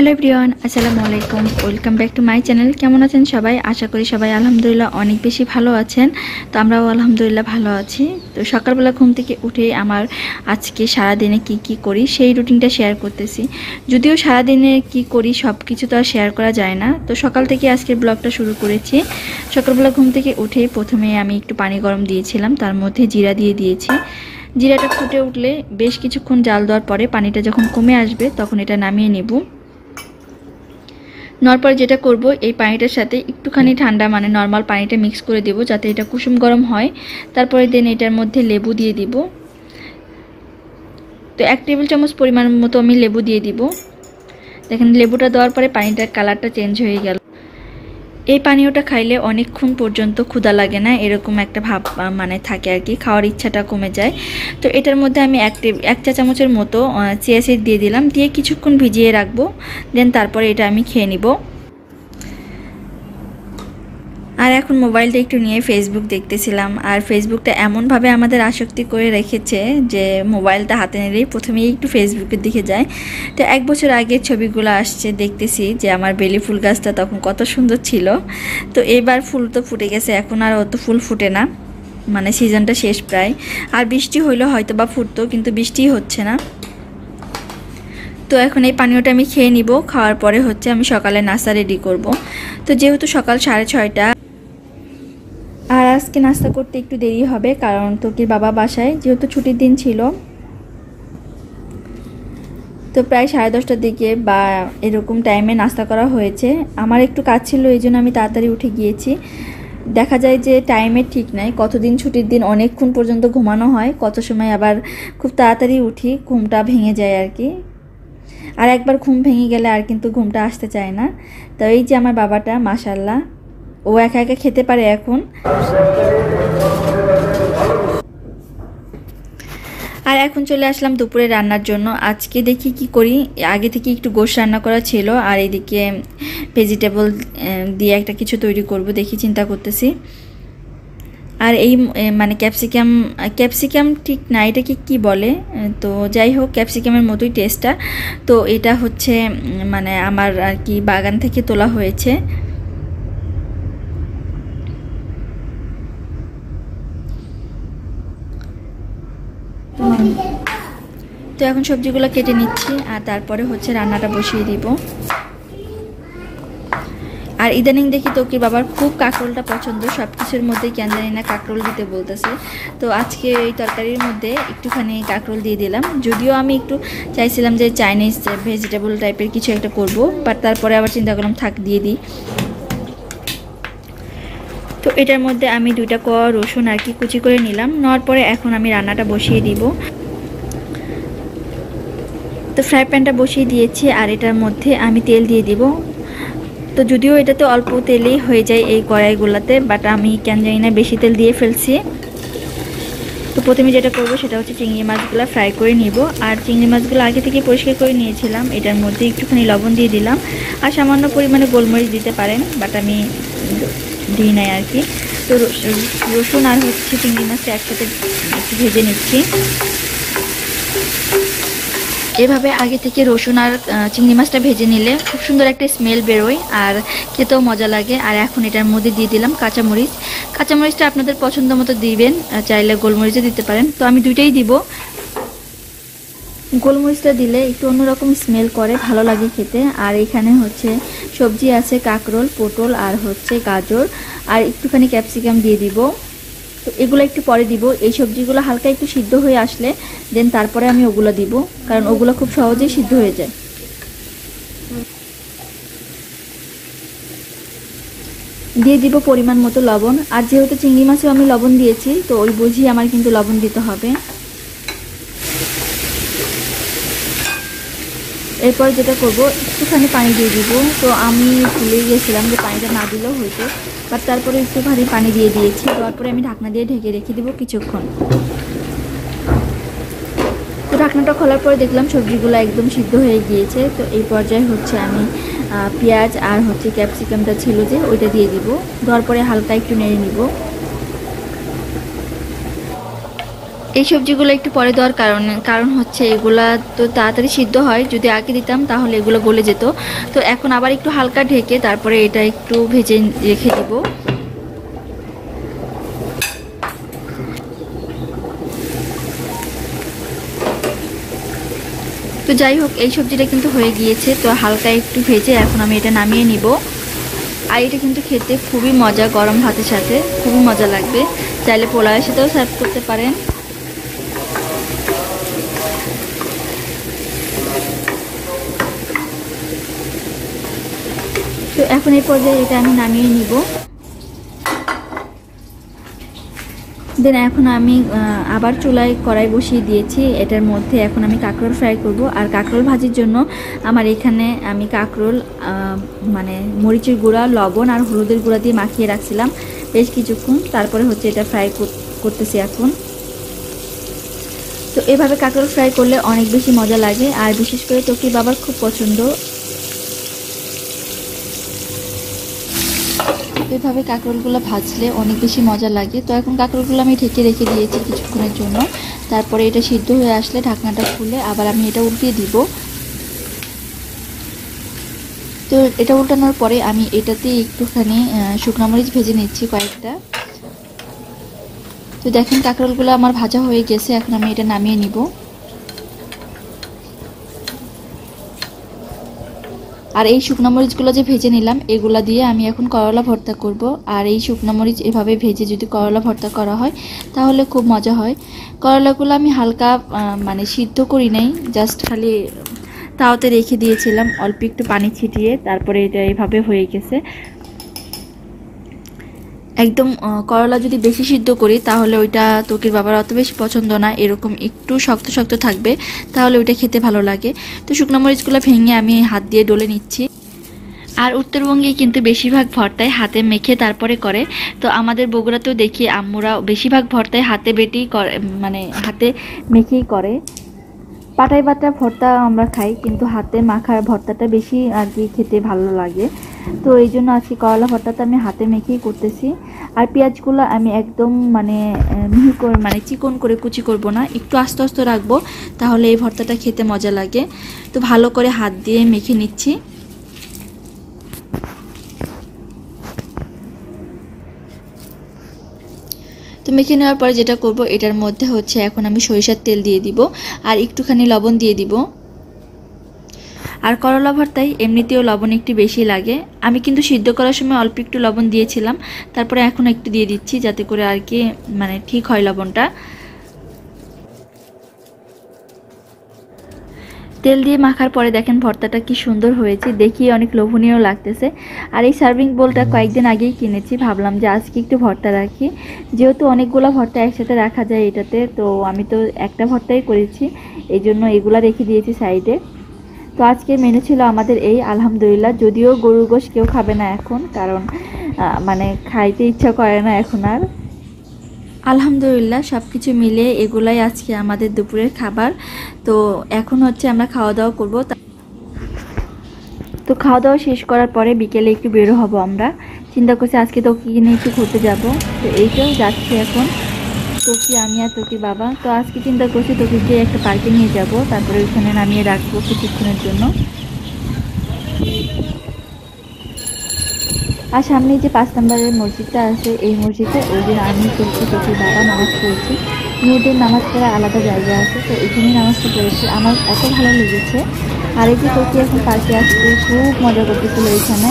Hello everyone, আসসালামু আলাইকুম। Welcome back to my channel. কেমন আছেন সবাই? আশা করি সবাই আলহামদুলিল্লাহ অনেক বেশি ভালো আছেন। তো আমরাও আলহামদুলিল্লাহ ভালো আছি। তো সকালবেলা ঘুম থেকে উঠে আমার আজকে সারাদিনে কি কি করি সেই রুটিনটা শেয়ার করতেছি। যদিও সারাদিনে কি করি সব কিছু তো আর শেয়ার করা যায় না। তো সকাল থেকে আজকের ব্লগটা শুরু করেছি। সকালবেলা ঘুম থেকে উঠে প্রথমে আমি একটু পানি গরম দিয়েছিলাম। তার মধ্যে জিরা দিয়ে দিয়েছি। জিরাটা ফুটে উঠলে বেশ কিছুক্ষণ জাল দেওয়ার পরে পানিটা যখন কমে আসবে তখন এটা নামিয়ে নেব। নেওয়ার পর যেটা করব এই পানিটার সাথে একটুখানি ঠান্ডা মানে নর্মাল পানিটা মিক্স করে দেব যাতে এটা কুসুম গরম হয়। তারপরে দেন এটার মধ্যে লেবু দিয়ে দিব। তো এক টেবিল চামচ পরিমাণ মতো আমি লেবু দিয়ে দিব। দেখেন লেবুটা দেওয়ার পরে পানিটার কালারটা চেঞ্জ হয়ে গেল। এই পানীয়টা খাইলে অনেকক্ষণ পর্যন্ত ক্ষুধা লাগে না? এরকম একটা ভাব মানে থাকে আর কি, খাওয়ার ইচ্ছাটা কমে যায়। তো এটার মধ্যে আমি এক এক চা চামচের মতো চিয়া সিড দিয়ে দিলাম। দিয়ে কিছুক্ষণ ভিজিয়ে রাখব। দেন তারপরে এটা আমি খেয়ে নিব। আর এখন মোবাইলটা একটু নিয়ে ফেসবুক দেখতেছিলাম। আর ফেসবুকটা এমনভাবে আমাদের আসক্তি করে রেখেছে যে মোবাইলটা হাতে নিলেই প্রথমেই একটু ফেসবুকের দিকে যায়। তো এক বছর আগে ছবিগুলো আসছে, দেখতেছি যে আমার বেলি ফুল গাছটা তখন কত সুন্দর ছিল। তো এবার ফুল তো ফুটে গেছে, এখন আর অত ফুল ফুটে না। মানে সিজনটা শেষ প্রায়। আর বৃষ্টি হইলে হয়তো বা ফুটতো, কিন্তু বৃষ্টিই হচ্ছে না। তো এখন এই পানীয়টা আমি খেয়ে নিব, খাওয়ার পরে হচ্ছে আমি সকালে নাস্তা রেডি করব। তো যেহেতু সকাল সাড়ে ছয়টা আজকে নাস্তা করতে একটু দেরি হবে, কারণ তোকির বাবা বাসায়, যেহেতু ছুটির দিন ছিল। তো প্রায় সাড়ে দশটার দিকে বা এরকম টাইমে নাস্তা করা হয়েছে। আমার একটু কাজ ছিল, এই জন্য আমি তাড়াতাড়ি উঠে গিয়েছি। দেখা যায় যে টাইমের ঠিক নাই, কতদিন ছুটির দিন অনেকক্ষণ পর্যন্ত ঘুমানো হয়, কত সময় আবার খুব তাড়াতাড়ি উঠি, ঘুমটা ভেঙে যায় আর কি। আর একবার ঘুম ভেঙে গেলে আর কিন্তু ঘুমটা আসতে চায় না। তো এই যে আমার বাবাটা মাসাল্লাহ ও একা একা খেতে পারে এখন। আর এখন চলে আসলাম দুপুরে রান্নার জন্য। আজকে দেখি কি করি। আগে থেকে একটু গোশ রান্না করা ছিল, আর এদিকে ভেজিটেবল দিয়ে একটা কিছু তৈরি করব দেখি, চিন্তা করতেছি। আর এই মানে ক্যাপসিকাম ক্যাপসিকাম ঠিক না, এটাকে কি বলে? তো যাই হোক ক্যাপসিকামের মতোই টেস্টটা তো এটা হচ্ছে মানে আমার আর কি বাগান থেকে তোলা হয়েছে। তো এখন সবজিগুলো কেটে নিচ্ছি, আর তারপরে হচ্ছে রান্নাটা বসিয়ে দিব। আর ইদানিং দেখি তোকে বাবার খুব কাঁকরোলটা পছন্দ সব কিছুর মধ্যেই কেন জানি না কাঁকরোল দিতে বলতেছে। তো আজকে এই তরকারির মধ্যে একটুখানি কাঁকরোল দিয়ে দিলাম। যদিও আমি একটু চাইছিলাম যে চাইনিজ ভেজিটেবল টাইপের কিছু একটা করব বাট তারপরে আবার চিন্তা করলাম থাক দিয়ে দিই। তো এটার মধ্যে আমি দুইটা ক রসুন আর কি কুচি করে নিলাম। নেওয়ার পরে এখন আমি রান্নাটা বসিয়ে দিব। তো ফ্রাই প্যানটা বসিয়ে দিয়েছি আর এটার মধ্যে আমি তেল দিয়ে দিব। তো যদিও এটাতে অল্প তেলেই হয়ে যায় এই কড়াইগুলোতে বাট আমি কেন জানি না বেশি তেল দিয়ে ফেলছি। তো প্রথমে যেটা করব সেটা হচ্ছে চিংড়ি মাছগুলো ফ্রাই করে নিব। আর চিংড়ি মাছগুলো আগে থেকে পরিষ্কার করে নিয়েছিলাম, এটার মধ্যে একটুখানি লবণ দিয়ে দিলাম। আর সামান্য পরিমাণে গোলমরিচ দিতে পারেন বাট আমি দিই নাই আর কি। তো রসুন আর হচ্ছে চিংড়ি মাছটা একসাথে একটু ভেজে নিচ্ছি। এভাবে আগে থেকে রসুন আর চিংড়ি মাছটা ভেজে নিলে খুব সুন্দর একটা স্মেল বেরোয় আর খেতেও মজা লাগে। আর এখন এটার মধ্যে দিয়ে দিলাম কাঁচামরিচ। কাঁচামরিচটা আপনাদের পছন্দ মতো দিবেন চাইলে গোলমরিচও দিতে পারেন। তো আমি দুইটাই দিব। গোলমরিচটা দিলে একটু অন্যরকম স্মেল করে, ভালো লাগে খেতে। আর এখানে হচ্ছে সবজি আছে, কাঁকরোল, পটল আর হচ্ছে গাজর। আর একটুখানি ক্যাপসিকাম দিয়ে দিব। তো এগুলো একটু পরে দিব। এই সবজিগুলো হালকা একটু সিদ্ধ হয়ে আসলে, দেন তারপরে আমি ওগুলো দিব। কারণ ওগুলো খুব সহজেই সিদ্ধ হয়ে যায়। দিয়ে দিব পরিমাণ মতো লবণ। আর যেহেতু চিংড়ি মাছেও আমি লবণ দিয়েছি, তো ওই বুঝি আমার কিন্তু লবণ দিতে হবে। এরপর যেটা করব, একটুখানি পানি দিয়ে দিব। তো আমি ভুলে গিয়েছিলাম যে পানিটা না দিলেও হইতো বাট তারপরে একটুখানি পানি দিয়ে দিয়েছি। দেওয়ার পরে আমি ঢাকনা দিয়ে ঢেকে রেখে দিব কিছুক্ষণ। তো ঢাকনাটা খোলার পরে দেখলাম সবজিগুলো একদম সিদ্ধ হয়ে গিয়েছে। তো এই পর্যায়ে হচ্ছে আমি পেঁয়াজ আর হচ্ছে ক্যাপসিকামটা ছিল যে ওইটা দিয়ে দিব। দেওয়ার পরে হালকা একটু নেড়ে নিব। এই সবজিগুলো একটু পরে দেওয়ার কারণ কারণ হচ্ছে এগুলা তো তাড়াতাড়ি সিদ্ধ হয়। যদি আগে দিতাম তাহলে এগুলো গলে যেত। তো এখন আবার একটু হালকা ঢেকে তারপরে এটা একটু ভেজে রেখে দিব। তো যাই হোক, এই সবজিটা কিন্তু হয়ে গিয়েছে। তো হালকা একটু ভেজে এখন আমি এটা নামিয়ে নিব। আর এটা কিন্তু খেতে খুবই মজা গরম ভাতের সাথে, খুবই মজা লাগবে। চাইলে পোলাওয়ের সাথেও সার্ভ করতে পারেন। তো এখন এই পর্যায়ে এটা আমি নামিয়ে নিব। দেন এখন আমি আবার চুলায় কড়াই বসিয়ে দিয়েছি। এটার মধ্যে এখন আমি কাঁকরোল ফ্রাই করব। আর কাঁকরোল ভাজির জন্য আমার এখানে আমি কাঁকরোল মানে মরিচের গুঁড়া, লবণ আর হলুদের গুঁড়া দিয়ে মাখিয়ে রাখছিলাম বেশ কিছুক্ষণ। তারপরে হচ্ছে এটা ফ্রাই করতেছি এখন। তো এভাবে কাঁকরোল ফ্রাই করলে অনেক বেশি মজা লাগে। আর বিশেষ করে তোকে বাবার খুব পছন্দ। এভাবে কাঁকরোলগুলো ভাজলে অনেক বেশি মজা লাগে। তো এখন কাঁকরোলগুলো আমি ঢেকে রেখে দিয়েছি কিছুক্ষণের জন্য। তারপরে এটা সিদ্ধ হয়ে আসলে ঢাকনাটা খুলে আবার আমি এটা উল্টিয়ে দিব। তো এটা উল্টানোর পরে আমি এটাতে একটুখানি শুকনো মরিচ ভেজে নিচ্ছি কয়েকটা। তো দেখেন কাঁকরোলগুলো আমার ভাজা হয়ে গেছে, এখন আমি এটা নামিয়ে নিব। আর এই শুকনো মরিচগুলো যে ভেজে নিলাম, এগুলা দিয়ে আমি এখন করলা ভর্তা করব। আর এই শুকনো মরিচ এভাবে ভেজে যদি করলা ভর্তা করা হয়, তাহলে খুব মজা হয়। করলাগুলো আমি হালকা মানে সিদ্ধ করি নাই, জাস্ট খালি তাওতে রেখে দিয়েছিলাম, অল্প একটু পানি ছিটিয়ে, তারপরে এটা এভাবে হয়ে গেছে। একদম করলা যদি বেশি সিদ্ধ করি, তাহলে ওইটা তোকির বাবার অত বেশি পছন্দ না, এরকম একটু শক্ত শক্ত থাকবে, তাহলে ওইটা খেতে ভালো লাগে। তো শুকনো মরিচগুলো ভেঙে আমি হাত দিয়ে ডলে নিচ্ছি। আর উত্তরবঙ্গে কিন্তু বেশিরভাগ ভর্তায় হাতে মেখে তারপরে করে। তো আমাদের বগুড়াতেও দেখি আম্মুরা বেশিরভাগ ভর্তায় হাতে বেটেই করে মানে হাতে মেখেই করে। পাটাই বাটা ভর্তা আমরা খাই, কিন্তু হাতে মাখার ভর্তাটা বেশি আর কি খেতে ভালো লাগে। তো এই জন্য আজকে করলা ভর্তাটা আমি হাতে মেখেই করতেছি। আর পেঁয়াজগুলো আমি একদম মানে মিহি করে মানে চিকন করে কুচি করব না, একটু আস্তে আস্তে রাখব, তাহলে এই ভর্তাটা খেতে মজা লাগে। তো ভালো করে হাত দিয়ে মেখে নিচ্ছি। তো মেখে নেওয়ার পরে যেটা করব, এটার মধ্যে হচ্ছে এখন আমি সরিষার তেল দিয়ে দিব, আর একটুখানি লবণ দিয়ে দিব। আর করলা ভর্তায় এমনিতেও লবণ একটু বেশি লাগে। আমি কিন্তু সিদ্ধ করার সময় অল্প একটু লবণ দিয়েছিলাম, তারপরে এখন একটু দিয়ে দিচ্ছি, যাতে করে আর কি মানে ঠিক হয় লবণটা। তেল দিয়ে মাখার পরে দেখেন ভর্তাটা কি সুন্দর হয়েছে দেখি অনেক লোভনীয় লাগতেছে। আর এই সার্ভিং বোলটা কয়েকদিন আগেই কিনেছি ভাবলাম যে আজকে একটু ভর্তা রাখি। যেহেতু অনেকগুলো ভর্তা একসাথে রাখা যায় এটাতে তো আমি তো একটা ভর্তাই করেছি এই জন্য এগুলা রেখে দিয়েছি সাইডে। তো আজকে মেনু ছিল আমাদের এই আলহামদুলিল্লাহ। যদিও গরুর গোশ কেউ খাবে না এখন কারণ মানে খাইতে ইচ্ছা করে না এখন আর। আলহামদুলিল্লাহ সব কিছু মিলে এগুলাই আজকে আমাদের দুপুরের খাবার। তো এখন হচ্ছে আমরা খাওয়া দাওয়া করব। তো খাওয়া দাওয়া শেষ করার পরে বিকেলে একটু বেরো হব আমরা। চিন্তা করছি আজকে তো কিনে একটু ঘুরতে যাব। তো এইটাও যাচ্ছি এখন। তোকে, আমি আর তোকে বাবা। তো আজকে চিন্তা করছি তোকে গিয়ে একটা পার্কে নিয়ে যাব। তারপরে ওইখানে নামিয়ে রাখব কিছুক্ষণের জন্য। আর সামনে যে পাঁচ নম্বরের মসজিদটা আছে, এই মসজিদে ওই দিন আমি করছি তোকে বাবা নামাজ পড়েছি। মেয়েদের নামাজ পড়া আলাদা জায়গা আছে, তো এখানে নামাজটা পড়েছি। আমার এত ভালো লেগেছে। আর এই যে এখন পার্কে আসতে খুব মজা করতেছিল এখানে।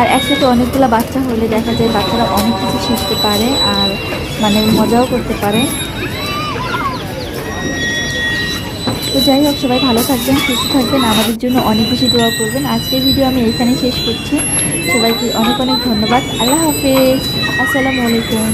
আর একসাথে অনেকগুলো বাচ্চা হলে দেখা যায় বাচ্চারা অনেক কিছু শিখতে পারে আর মানে মজাও করতে পারে। তো যাই হোক, সবাই ভালো থাকবেন, সুস্থ থাকবেন। আমাদের জন্য অনেক বেশি দোয়া করবেন। আজকের ভিডিও আমি এখানে শেষ করছি। সবাইকে অনেক অনেক ধন্যবাদ। আল্লাহ হাফেজ। আসসালামু আলাইকুম।